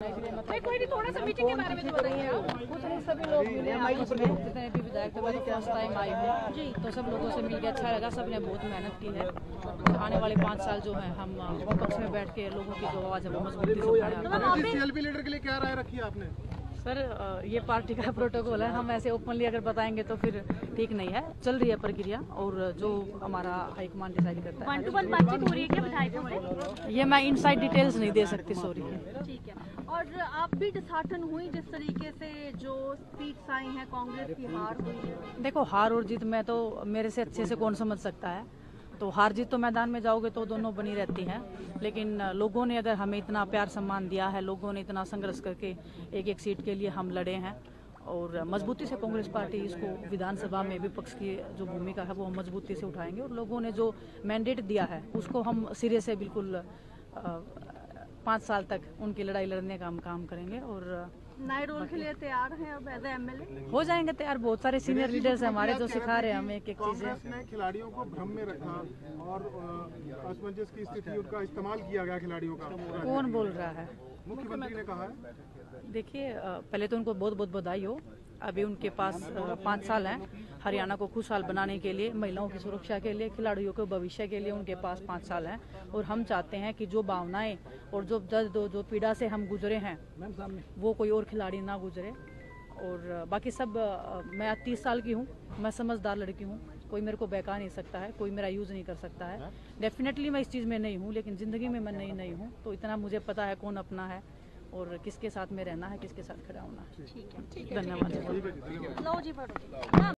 नहीं कोई भी थोड़ा सा मीटिंग के बारे में तो बताइए आप। कुछ नहीं सभी लोग मिले आपस में। जितने भी विधायक थे मैं तो फ़र्स्ट टाइम आई हूँ। जी तो सब लोगों से मिलकर अच्छा लगा सबने बहुत मेहनत की है। आने वाले पाँच साल जो है हम विपक्ष में बैठ के लोगों की जो आवाज़ है वो मजबूती से लीडर के लिए क्या राय रखी आपने? सर ये पार्टी का प्रोटोकॉल है हम ऐसे ओपनली अगर बताएँगे तो फिर ठीक नहीं है। चल रही है प्रक्रिया और जो हमारा हाईकमान डिसाइड करता है। वन टू वन बातचीत हो रही है क्या विधायकों से? ये मैं इनसाइड डिटेल्स नहीं दे सकती सॉरी ठीक है। और आप भी डिसहार्टन हुई जिस तरीके से जो स्पीच आई है, कांग्रेस की हार हुई है? देखो, हार और जीत में तो मेरे से अच्छे से कौन समझ सकता है? तो हार जीत तो मैदान में जाओगे तो दोनों बनी रहती हैं। लेकिन लोगों ने अगर हमें इतना प्यार सम्मान दिया है, लोगों ने इतना संघर्ष करके एक एक सीट के लिए हम लड़े हैं। और मजबूती से कांग्रेस पार्टी इसको विधानसभा में विपक्ष की जो भूमिका है, वो हम मजबूती से उठाएँगे। और लोगों ने जो मैंडेट दिया है, उसको हम सिरे से बिल्कुल पाँच साल तक उनकी लड़ाई लड़ने का हम काम करेंगे और नए रोल के लिए तैयार हैं अब एज एमएलए हो जाएँगे तैयार बहुत सारे सीनियर लीडर्स हैं हमारे जो सिखा रहे हैं हमें एक एक चीज़ें। खिलाड़ियों को भ्रम में रखा और असमंजस की स्थिति उनका इस्तेमाल किया गया खिलाड़ियों का। कौन बोल रहा है? मुख्यमंत्री ने कहा है। देखिए पहले तो उनको बहुत बहुत बधाई हो। अभी उनके पास पाँच साल हैं, हरियाणा को खुशहाल बनाने के लिए, महिलाओं की सुरक्षा के लिए, खिलाड़ियों के भविष्य के लिए उनके पास पाँच साल हैं। और हम चाहते हैं कि जो भावनाएँ और जो दर्द जो पीड़ा से हम गुजरे हैं, वो कोई और खिलाड़ी ना गुजरे। और बाकी सब मैं तीस साल की हूँ, मैं समझदार लड़की हूँ, कोई मेरे को बहका नहीं सकता है, कोई मेरा यूज़ नहीं कर सकता है। डेफिनेटली मैं इस चीज़ में नहीं हूँ, लेकिन ज़िंदगी में मैं नहीं नहीं हूँ तो इतना मुझे पता है कौन अपना है। और किसके साथ में रहना है किसके साथ खड़ा होना है। ठीक है धन्यवाद लो जी पढ़ो